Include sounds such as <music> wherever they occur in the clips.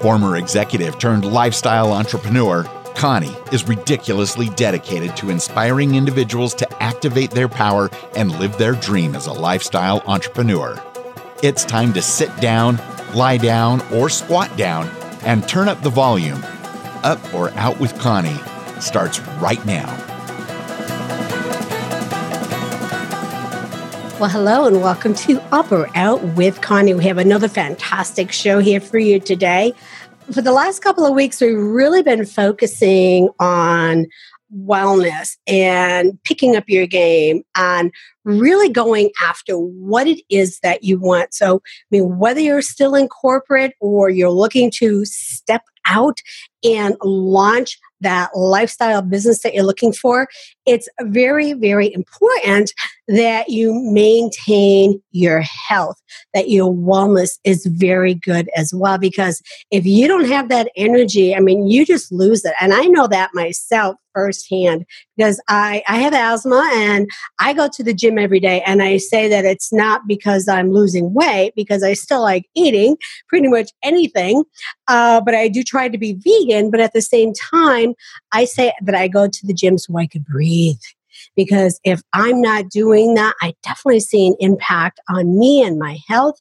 Former executive turned lifestyle entrepreneur, Connie is ridiculously dedicated to inspiring individuals to activate their power and live their dream as a lifestyle entrepreneur. It's time to sit down, lie down, or squat down and turn up the volume. Up or Out with Connie starts right now. Well, hello and welcome to Up or Out with Connie. We have another fantastic show here for you today. For the last couple of weeks, we've really been focusing on wellness and picking up your game and really going after what it is that you want. So, I mean, whether you're still in corporate or you're looking to step out and launch that lifestyle business that you're looking for, it's very, very important that you maintain your health, that your wellness is very good as well. Because if you don't have that energy, I mean, you just lose it. And I know that myself firsthand because I, I have asthma and I go to the gym every day. And I say that it's not because I'm losing weight, because I still like eating pretty much anything. Uh, but I do try to be vegan. But at the same time, I say that I go to the gym so I could breathe because if I'm not doing that, I definitely see an impact on me and my health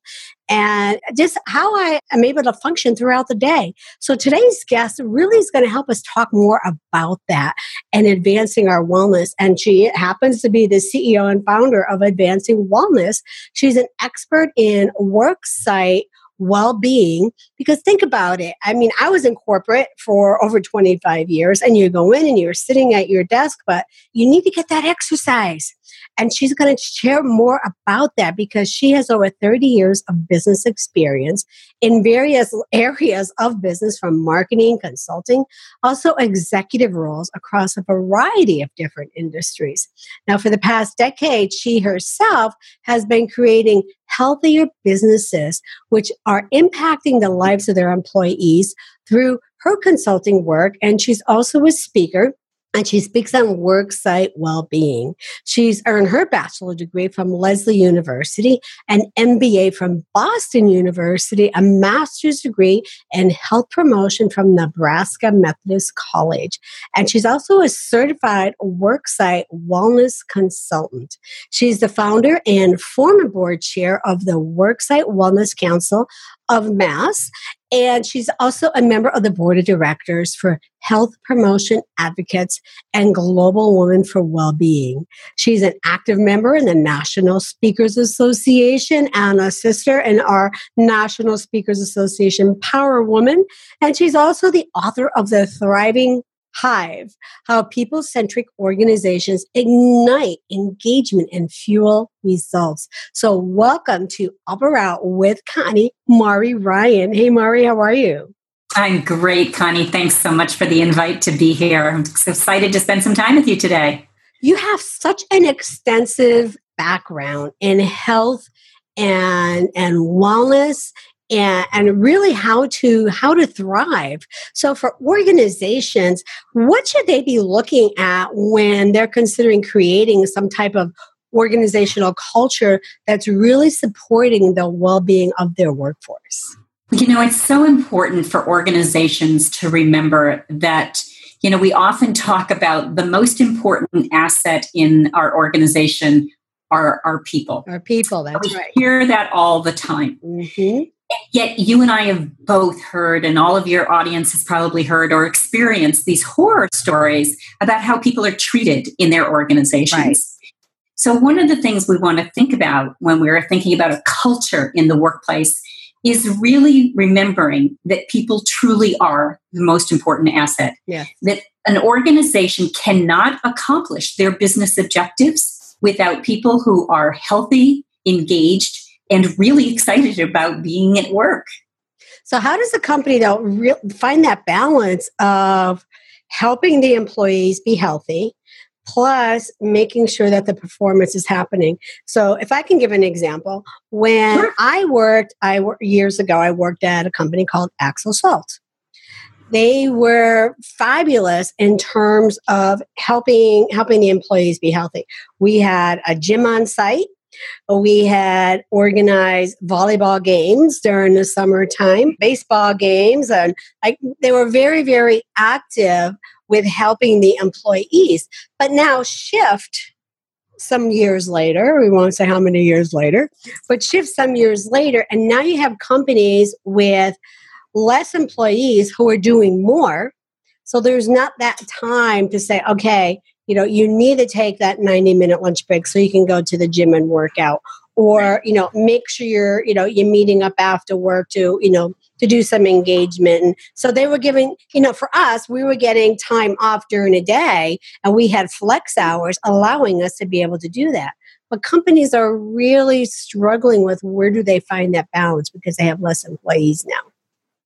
and just how I am able to function throughout the day. So today's guest really is going to help us talk more about that and advancing our wellness. And she happens to be the CEO and founder of Advancing Wellness. She's an expert in work site well being. Because think about it. I mean, I was in corporate for over 25 years, and you go in and you're sitting at your desk, but you need to get that exercise. And she's going to share more about that because she has over 30 years of business experience in various areas of business from marketing, consulting, also executive roles across a variety of different industries. Now, for the past decade, she herself has been creating healthier businesses which are impacting the lives of their employees through her consulting work. And she's also a speaker and she speaks on worksite well-being. She's earned her bachelor degree from Lesley University, an MBA from Boston University, a master's degree in health promotion from Nebraska Methodist College. And she's also a certified worksite wellness consultant. She's the founder and former board chair of the Worksite Wellness Council of Mass and she's also a member of the board of directors for Health Promotion Advocates and Global Women for Wellbeing. She's an active member in the National Speakers Association and a sister in our National Speakers Association Power Woman. And she's also the author of the Thriving Hive How People Centric Organizations Ignite Engagement and Fuel Results. So, welcome to Up Out with Connie Mari Ryan. Hey, Mari, how are you? I'm great, Connie. Thanks so much for the invite to be here. I'm so excited to spend some time with you today. You have such an extensive background in health and and wellness and, and really how to how to thrive. So for organizations what should they be looking at when they're considering creating some type of organizational culture that's really supporting the well-being of their workforce? You know it's so important for organizations to remember that you know we often talk about the most important asset in our organization are our people. Our people that's we right. hear that all the time. Mm-hmm. Yet you and I have both heard, and all of your audience has probably heard or experienced these horror stories about how people are treated in their organizations. Right. So, one of the things we want to think about when we're thinking about a culture in the workplace is really remembering that people truly are the most important asset. Yeah. That an organization cannot accomplish their business objectives without people who are healthy, engaged, and really excited about being at work. So, how does the company though re- find that balance of helping the employees be healthy, plus making sure that the performance is happening? So, if I can give an example, when sure. I worked, I years ago, I worked at a company called Axel Salt. They were fabulous in terms of helping helping the employees be healthy. We had a gym on site We had organized volleyball games during the summertime, baseball games, and like they were very, very active with helping the employees. But now shift some years later, we won't say how many years later, but shift some years later, and now you have companies with less employees who are doing more. So there's not that time to say, okay, you know, you need to take that 90 minute lunch break so you can go to the gym and work out. Or, you know, make sure you're, you know, you're meeting up after work to, you know, to do some engagement. And so they were giving, you know, for us, we were getting time off during the day and we had flex hours allowing us to be able to do that. But companies are really struggling with where do they find that balance because they have less employees now.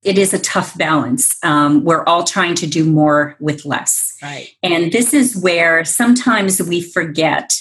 It is a tough balance. Um, we're all trying to do more with less. Right. And this is where sometimes we forget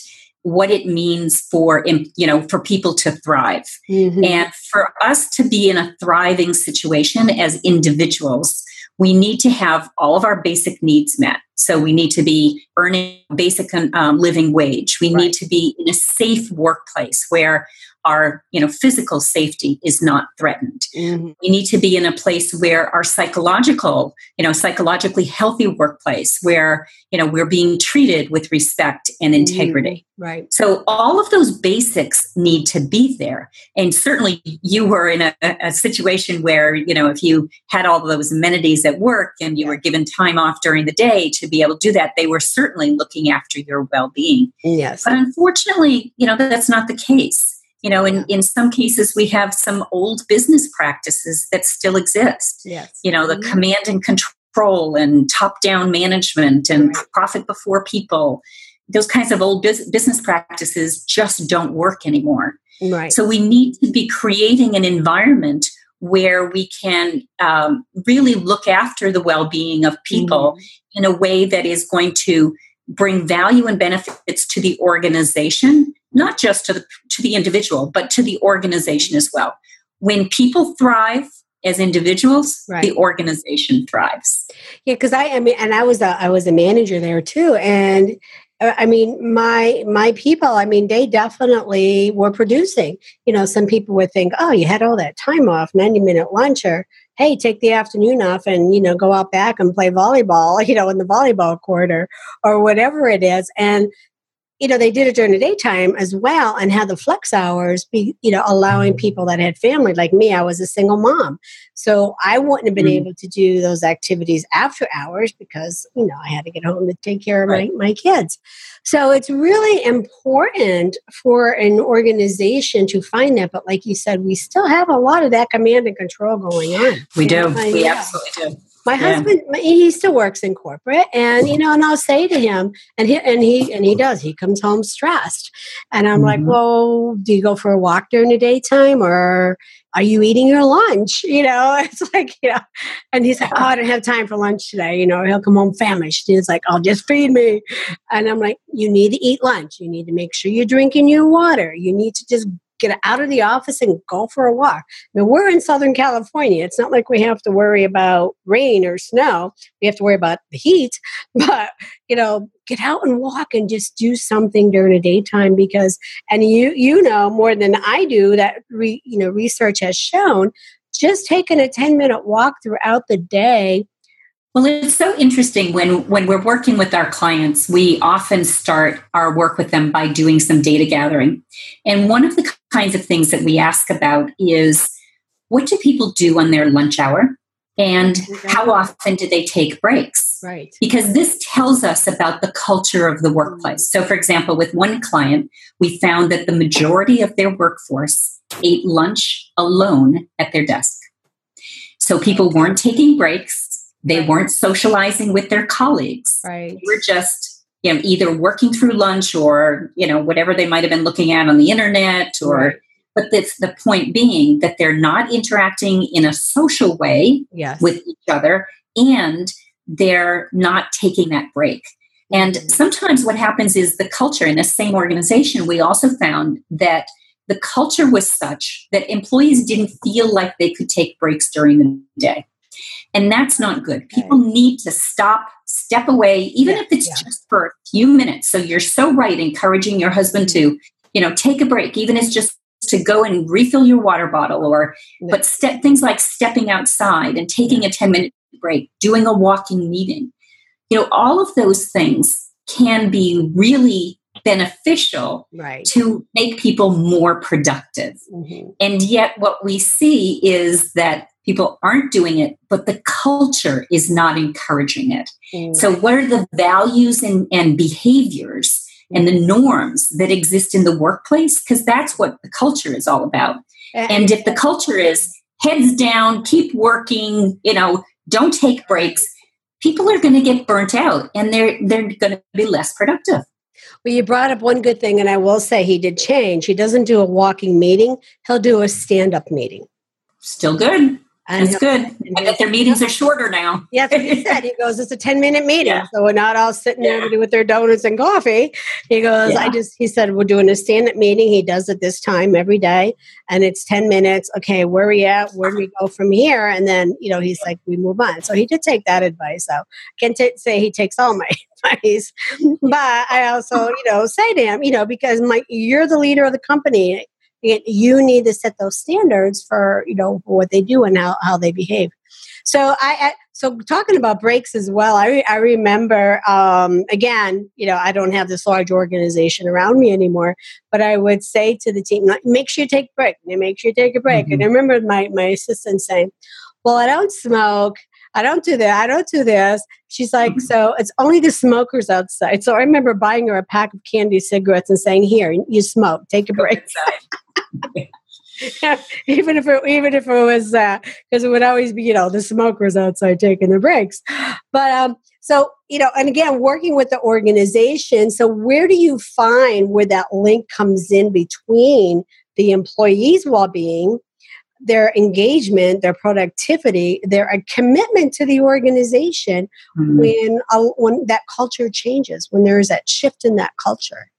what it means for you know for people to thrive mm-hmm. and for us to be in a thriving situation as individuals we need to have all of our basic needs met so we need to be earning a basic um, living wage we right. need to be in a safe workplace where our you know physical safety is not threatened mm-hmm. we need to be in a place where our psychological you know psychologically healthy workplace where you know we're being treated with respect and mm-hmm. integrity mm-hmm. right so all of those basics need to be there and certainly you were in a, a situation where you know if you had all those amenities at work and you yeah. were given time off during the day to be able to do that they were certainly looking after your well-being. Yes. But unfortunately you know that's not the case. You know in, in some cases we have some old business practices that still exist. Yes. You know the mm-hmm. command and control and top down management and right. profit before people. Those kinds of old business practices just don't work anymore. Right. So we need to be creating an environment where we can um, really look after the well-being of people mm-hmm. in a way that is going to bring value and benefits to the organization not just to the to the individual but to the organization as well when people thrive as individuals right. the organization thrives yeah because i i mean and i was a i was a manager there too and I mean, my my people. I mean, they definitely were producing. You know, some people would think, "Oh, you had all that time off, ninety minute lunch," or "Hey, take the afternoon off and you know go out back and play volleyball." <laughs> You know, in the volleyball or or whatever it is. And you know, they did it during the daytime as well and had the flex hours be, you know, allowing people that had family like me. I was a single mom. So I wouldn't have been mm-hmm. able to do those activities after hours because, you know, I had to get home to take care of right. my, my kids. So it's really important for an organization to find that. But like you said, we still have a lot of that command and control going on. We do. we yeah. absolutely do. My yeah. husband, he still works in corporate, and you know, and I'll say to him, and he and he and he does. He comes home stressed, and I'm mm-hmm. like, "Well, do you go for a walk during the daytime, or are you eating your lunch?" <laughs> You know, it's like, you know, and he's like, "Oh, I don't have time for lunch today." You know, he'll come home famished. He's like, "I'll just feed me," and I'm like, "You need to eat lunch. You need to make sure you're drinking your water. You need to just get out of the office and go for a walk. Now, we're in Southern California. It's not like we have to worry about rain or snow. We have to worry about the heat. <laughs> But, you know, get out and walk and just do something during the daytime because, and you, you know more than I do that, re, you know, research has shown just taking a 10 minute walk throughout the day well, it's so interesting when when we're working with our clients, we often start our work with them by doing some data gathering. And one of the kinds of things that we ask about is what do people do on their lunch hour? And how mm-hmm. often do they take breaks? Right. Because this tells us about the culture of the workplace. Mm-hmm. So, for example, with one client, we found that the majority of their workforce ate lunch alone at their desk. So, people weren't taking breaks they right. weren't socializing with their colleagues. Right. They were just, you know, either working through lunch or, you know, whatever they might have been looking at on the internet or right. but the, the point being that they're not interacting in a social way yes. with each other and they're not taking that break. And mm-hmm. sometimes what happens is the culture in the same organization, we also found that the culture was such that employees didn't feel like they could take breaks during the day. And that's not good. People need to stop, step away, even yeah, if it's yeah. just for a few minutes. So you're so right, encouraging your husband to you know, take a break, even if it's just to go and refill your water bottle or but step things like stepping outside and taking a 10 minute break, doing a walking meeting. You know, all of those things can be really beneficial right. to make people more productive. Mm-hmm. And yet, what we see is that people aren't doing it, but the culture is not encouraging it. Mm-hmm. So, what are the values and, and behaviors and the norms that exist in the workplace? Because that's what the culture is all about. And if the culture is heads down, keep working, you know, don't take breaks, people are going to get burnt out and they're they're going to be less productive. Well, you brought up one good thing, and I will say he did change. He doesn't do a walking meeting; he'll do a stand-up meeting. Still good. And That's good. I bet their meetings are shorter now. Yeah, that's what he said. He goes, it's a 10 minute meeting. Yeah. So we're not all sitting yeah. there with their donuts and coffee. He goes, yeah. I just, he said, we're doing a stand up meeting. He does it this time every day. And it's 10 minutes. Okay, where are we at? Where do we go from here? And then, you know, he's like, we move on. So he did take that advice. So I can't t- say he takes all my <laughs> advice. but I also, you know, say to him, you know, because my, you're the leader of the company you need to set those standards for you know what they do and how, how they behave. So I, I so talking about breaks as well i, re, I remember um, again you know i don't have this large organization around me anymore but i would say to the team make sure you take a break. Make sure you take a break. Mm-hmm. and i remember my, my assistant saying well i don't smoke I don't do that. I don't do this. She's like, so it's only the smokers outside. So I remember buying her a pack of candy cigarettes and saying, "Here, you smoke. Take a break." <laughs> even if it even if it was because uh, it would always be you know the smokers outside taking their breaks but um so you know and again working with the organization so where do you find where that link comes in between the employees well-being their engagement, their productivity, their a commitment to the organization mm-hmm. when uh, when that culture changes, when there is that shift in that culture.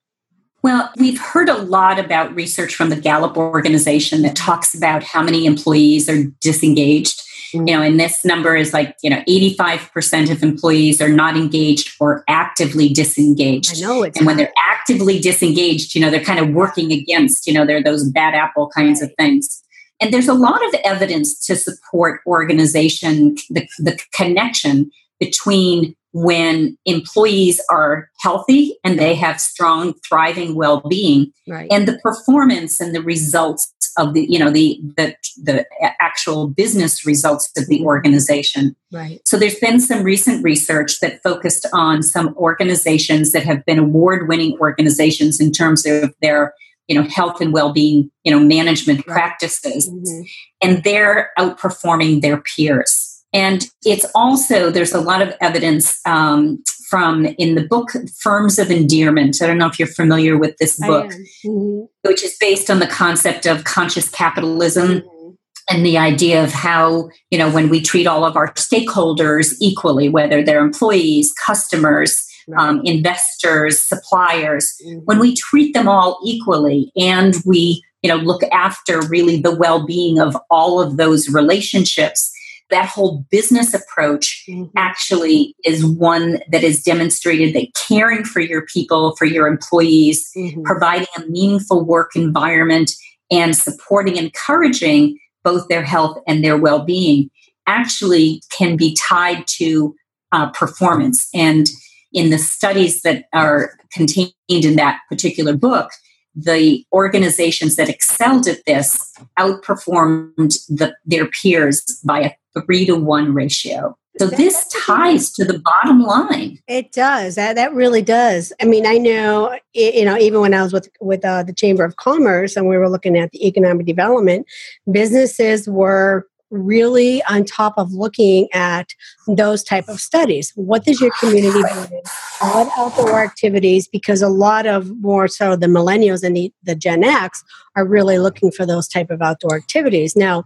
Well, we've heard a lot about research from the Gallup organization that talks about how many employees are disengaged. Mm-hmm. You know, and this number is like, you know, 85% of employees are not engaged or actively disengaged. I know it's And when they're actively disengaged, you know, they're kind of working against, you know, they're those bad apple kinds right. of things. And there's a lot of evidence to support organization, the, the connection between when employees are healthy and they have strong thriving well-being right. and the performance and the results of the you know the the the actual business results of the organization right so there's been some recent research that focused on some organizations that have been award-winning organizations in terms of their you know health and well-being you know management practices mm-hmm. and they're outperforming their peers and it's also, there's a lot of evidence um, from in the book Firms of Endearment. I don't know if you're familiar with this book, mm-hmm. which is based on the concept of conscious capitalism. Mm-hmm. And the idea of how, you know, when we treat all of our stakeholders equally, whether they're employees, customers. Um, investors, suppliers, mm-hmm. when we treat them all equally and we, you know, look after really the well-being of all of those relationships, that whole business approach mm-hmm. actually is one that is demonstrated that caring for your people, for your employees, mm-hmm. providing a meaningful work environment, and supporting, encouraging both their health and their well being actually can be tied to uh, performance. And in the studies that are contained in that particular book, the organizations that excelled at this outperformed the, their peers by a three to one ratio. So this ties to the bottom line. It does. That that really does. I mean, I know. You know, even when I was with with uh, the Chamber of Commerce and we were looking at the economic development, businesses were really on top of looking at those type of studies. What does your community do? What outdoor activities? Because a lot of more so the millennials and the, the gen x are really looking for those type of outdoor activities. Now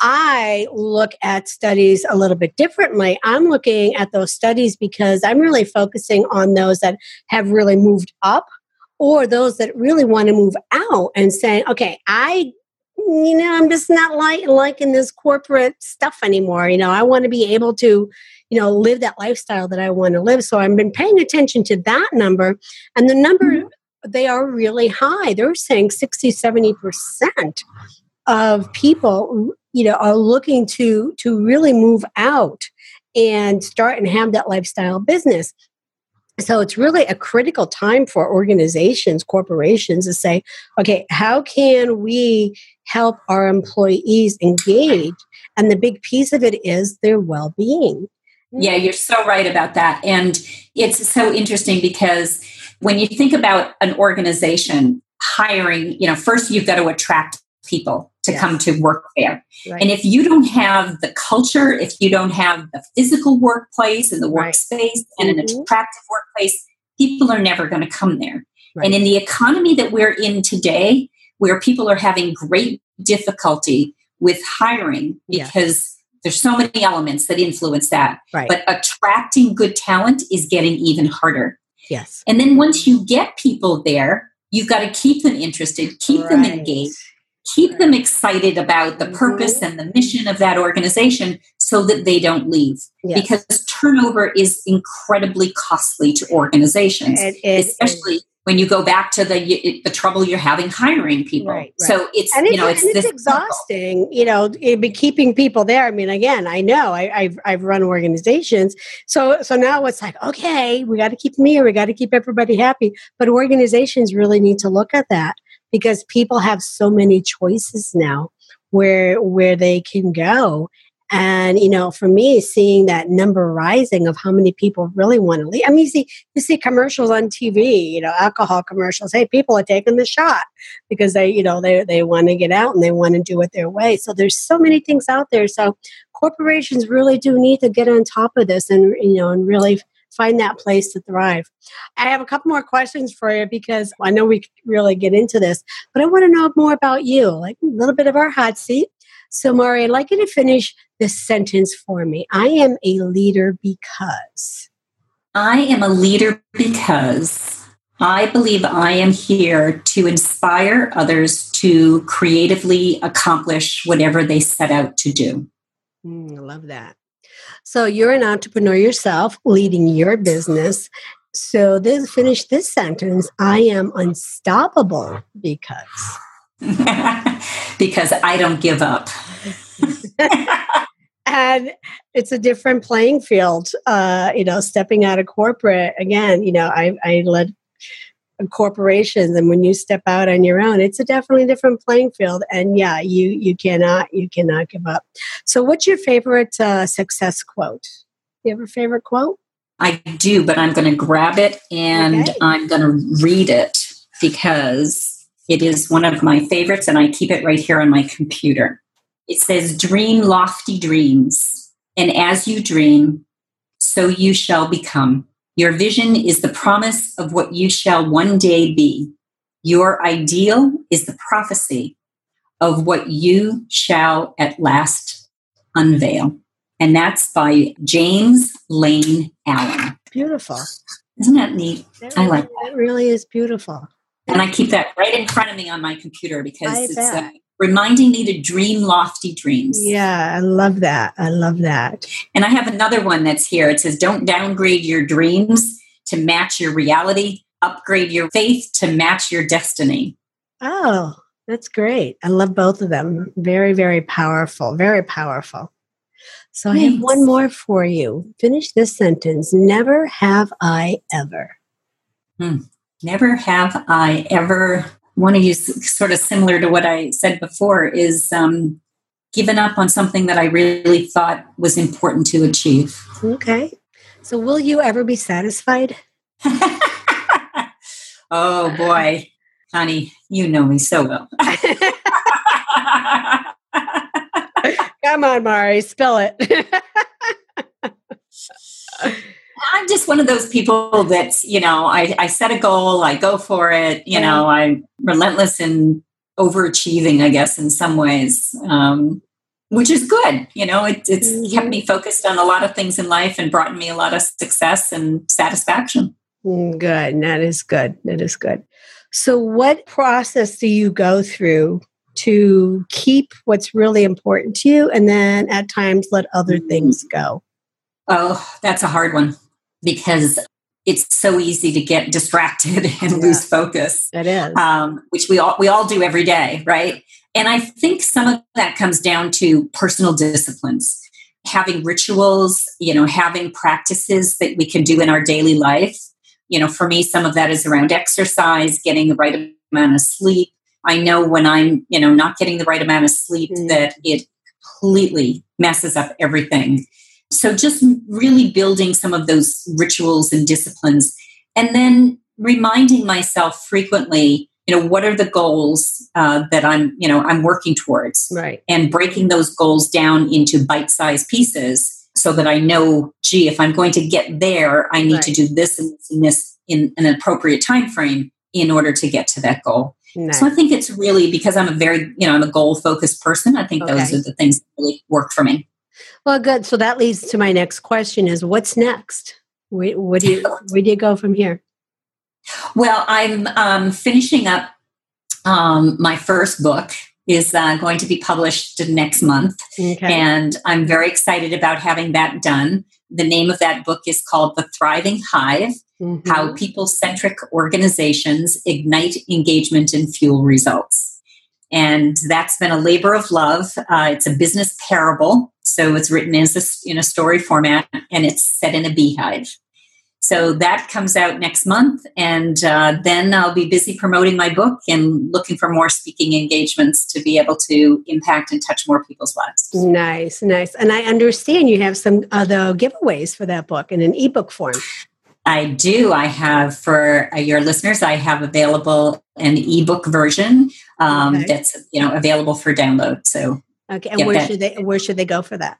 I look at studies a little bit differently. I'm looking at those studies because I'm really focusing on those that have really moved up or those that really want to move out and saying, okay, I you know, I'm just not like liking this corporate stuff anymore. You know, I want to be able to, you know, live that lifestyle that I want to live. So I've been paying attention to that number. And the number mm-hmm they are really high. They're saying 60, 70% of people, you know, are looking to to really move out and start and have that lifestyle business. So it's really a critical time for organizations, corporations to say, okay, how can we help our employees engage? And the big piece of it is their well being. Yeah, you're so right about that. And it's so interesting because when you think about an organization hiring, you know, first you've got to attract people to yes. come to work there. Right. And if you don't have the culture, if you don't have the physical workplace and the right. workspace and mm-hmm. an attractive workplace, people are never going to come there. Right. And in the economy that we're in today, where people are having great difficulty with hiring because yes. there's so many elements that influence that. But attracting good talent is getting even harder. Yes. And then once you get people there, you've got to keep them interested, keep them engaged keep them excited about the purpose mm-hmm. and the mission of that organization so that they don't leave. Yes. because turnover is incredibly costly to organizations it, it, especially it, when you go back to the the trouble you're having hiring people. Right, right. so it's and you know it's, it's exhausting you know it'd be keeping people there. I mean again i know I, have I've run organizations. So so now it's like okay we got to keep them here we got to keep everybody happy. But organizations really need to look at that because people have so many choices now where where they can go. And you know for me seeing that number rising of how many people really want to leave i mean you see you see commercials on tv you know alcohol commercials hey people are taking the shot because they you know they, they want to get out and they want to do it their way. So there's so many things out there. So corporations really do need to get on top of this and you know and really find that place to thrive. I have a couple more questions for you because I know we really get into this, but I want to know more about you, like a little bit of our hot seat. So, Mari, I'd like you to finish this sentence for me. I am a leader because. I am a leader because I believe I am here to inspire others to creatively accomplish whatever they set out to do. Mm, I love that. So you're an entrepreneur yourself, leading your business. So this finish this sentence. I am unstoppable because <laughs> because I don't give up. <laughs> and it's a different playing field. Uh, you know, stepping out of corporate again. You know, I I led corporations and when you step out on your own it's a definitely different playing field. And yeah you you cannot you cannot give up. So what's your favorite uh, success quote? You have a favorite quote? I do but i'm going to grab it and okay. i'm going to read it because it is one of my favorites and i keep it right here on my computer. It says dream lofty dreams and as you dream so you shall become your vision is the promise of what you shall one day be. Your ideal is the prophecy of what you shall at last unveil. And that's by James Lane Allen. Beautiful. Isn't that neat? That really, I like that. It really is beautiful. And I keep that right in front of me on my computer because I it's uh, reminding me to dream lofty dreams. Yeah, I love that. I love that. And I have another one that's here. It says, Don't downgrade your dreams to match your reality, upgrade your faith to match your destiny. Oh, that's great. I love both of them. Very, very powerful. Very powerful. So Thanks. I have one more for you. Finish this sentence. Never have I ever. Hmm. Never have I ever want to use sort of similar to what I said before is um, given up on something that I really thought was important to achieve. Okay. So, will you ever be satisfied? <laughs> oh boy, honey, you know me so well. <laughs> Come on, Mari, spill it. <laughs> I'm just one of those people that, you know, I, I set a goal, I go for it, you know, I'm relentless in overachieving, I guess, in some ways, um, which is good. You know, it, it's mm-hmm. kept me focused on a lot of things in life and brought me a lot of success and satisfaction. Mm, good. That is good. That is good. So, what process do you go through to keep what's really important to you and then at times let other things go? Oh, that's a hard one because it's so easy to get distracted <laughs> and yeah. lose focus. It is, um, which we all we all do every day, right? And I think some of that comes down to personal disciplines, having rituals, you know, having practices that we can do in our daily life. You know, for me, some of that is around exercise, getting the right amount of sleep. I know when I'm, you know, not getting the right amount of sleep mm. that it completely messes up everything. So just really building some of those rituals and disciplines and then reminding myself frequently, you know, what are the goals uh, that I'm, you know, I'm working towards. Right. And breaking those goals down into bite-sized pieces so that I know, gee, if I'm going to get there, I need right. to do this and this and this in an appropriate time frame in order to get to that goal. Nice. So I think it's really because I'm a very, you know, I'm a goal focused person. I think okay. those are the things that really work for me. Well, good. So that leads to my next question: Is what's next? Where, what do you <laughs> where do you go from here? Well, I'm um, finishing up um, my first book is uh, going to be published next month, okay. and I'm very excited about having that done. The name of that book is called The Thriving Hive mm-hmm. How People Centric Organizations Ignite Engagement and Fuel Results. And that's been a labor of love. Uh, it's a business parable. So it's written as a, in a story format and it's set in a beehive. So that comes out next month. And uh, then I'll be busy promoting my book and looking for more speaking engagements to be able to impact and touch more people's lives. Nice, nice. And I understand you have some other giveaways for that book in an ebook form. I do. I have for uh, your listeners. I have available an ebook version um, okay. that's you know available for download. So okay, and where that. should they where should they go for that?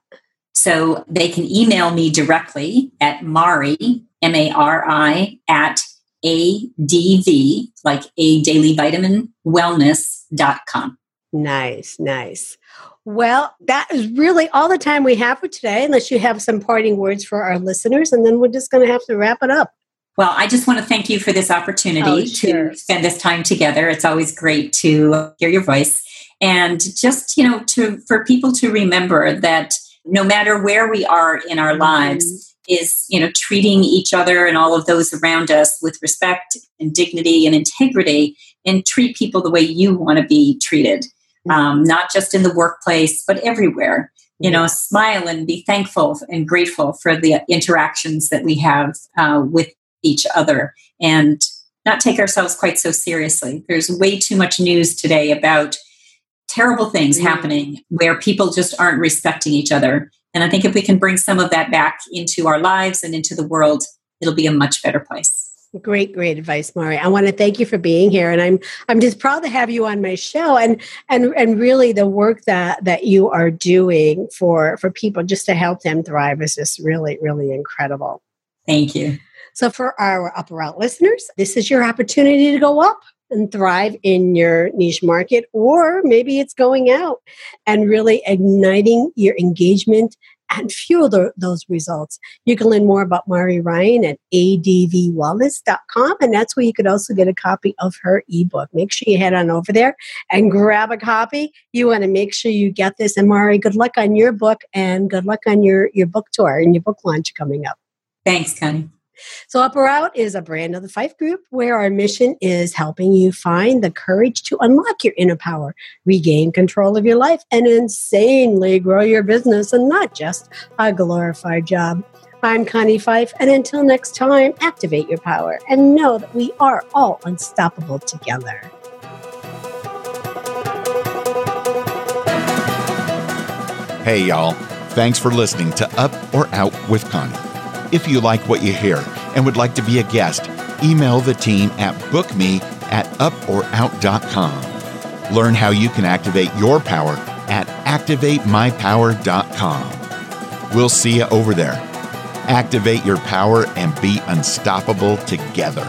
So they can email me directly at Mari M A R I at ADV like a daily vitamin wellness.com. Nice, nice. Well, that is really all the time we have for today, unless you have some parting words for our listeners, and then we're just going to have to wrap it up. Well, I just want to thank you for this opportunity oh, sure. to spend this time together. It's always great to hear your voice and just, you know, to for people to remember that no matter where we are in our mm-hmm. lives is, you know, treating each other and all of those around us with respect and dignity and integrity and treat people the way you want to be treated um, not just in the workplace, but everywhere. You know, smile and be thankful and grateful for the interactions that we have uh, with each other and not take ourselves quite so seriously. There's way too much news today about terrible things mm-hmm. happening where people just aren't respecting each other. And I think if we can bring some of that back into our lives and into the world, it'll be a much better place. Great, great advice, Mari. I want to thank you for being here, and I'm I'm just proud to have you on my show, and and and really the work that that you are doing for for people just to help them thrive is just really really incredible. Thank you. So for our Up or Out listeners, this is your opportunity to go up and thrive in your niche market, or maybe it's going out and really igniting your engagement and fuel the, those results. You can learn more about Mari Ryan at advwellness.com, and that's where you could also get a copy of her ebook. Make sure you head on over there and grab a copy. You want to make sure you get this. And Mari, good luck on your book and good luck on your, your book tour and your book launch coming up. Thanks, Connie. So, Up or Out is a brand of the Pheiff Group where our mission is helping you find the courage to unlock your inner power, regain control of your life, and insanely grow your business and not just a glorified job. I'm Connie Pheiff, and until next time, activate your power and know that we are all unstoppable together. Hey, y'all. Thanks for listening to Up or Out with Connie. If you like what you hear and would like to be a guest, email the team at bookme at uporout.com. Learn how you can activate your power at activatemypower.com. We'll see you over there. Activate your power and be unstoppable together.